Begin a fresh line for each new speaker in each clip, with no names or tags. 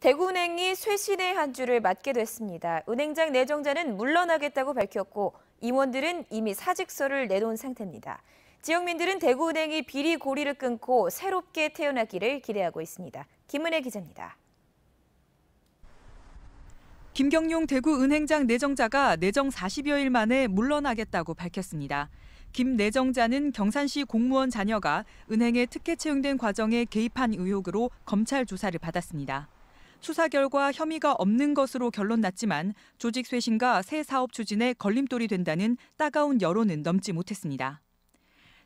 대구은행이 쇄신의 한 주를 맞게 됐습니다. 은행장 내정자는 물러나겠다고 밝혔고 임원들은 이미 사직서를 내놓은 상태입니다. 지역민들은 대구은행이 비리 고리를 끊고 새롭게 태어나기를 기대하고 있습니다. 김은혜 기자입니다.
김경용 대구은행장 내정자가 내정 40여일 만에 물러나겠다고 밝혔습니다. 김 내정자는 경산시 공무원 자녀가 은행에 특혜 채용된 과정에 개입한 의혹으로 검찰 조사를 받았습니다. 수사 결과 혐의가 없는 것으로 결론 났지만 조직 쇄신과 새 사업 추진에 걸림돌이 된다는 따가운 여론은 넘지 못했습니다.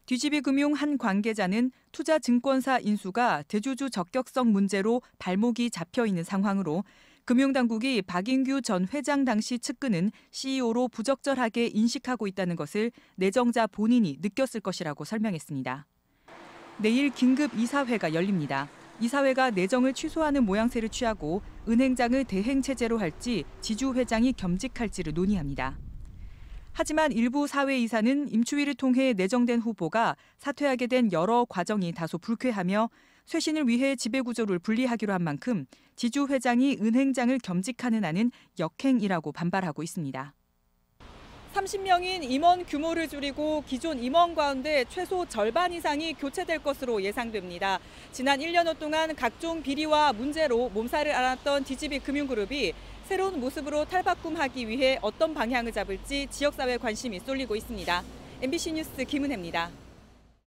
뒤집이 금융 한 관계자는 투자 증권사 인수가 대주주 적격성 문제로 발목이 잡혀 있는 상황으로 금융당국이 박인규 전 회장 당시 측근은 CEO로 부적절하게 인식하고 있다는 것을 내정자 본인이 느꼈을 것이라고 설명했습니다. 내일 긴급 이사회가 열립니다. 이사회가 내정을 취소하는 모양새를 취하고 은행장을 대행 체제로 할지 지주 회장이 겸직할지를 논의합니다. 하지만 일부 사회이사는 임추위를 통해 내정된 후보가 사퇴하게 된 여러 과정이 다소 불쾌하며 쇄신을 위해 지배구조를 분리하기로 한 만큼 지주 회장이 은행장을 겸직하는 안은 역행이라고 반발하고 있습니다. 30명인 임원 규모를 줄이고 기존 임원 가운데 최소 절반 이상이 교체될 것으로 예상됩니다. 지난 1년여 동안 각종 비리와 문제로 몸살을 앓았던 DGB 금융그룹이 새로운 모습으로 탈바꿈하기 위해 어떤 방향을 잡을지 지역사회 관심이 쏠리고 있습니다. MBC 뉴스 김은혜입니다.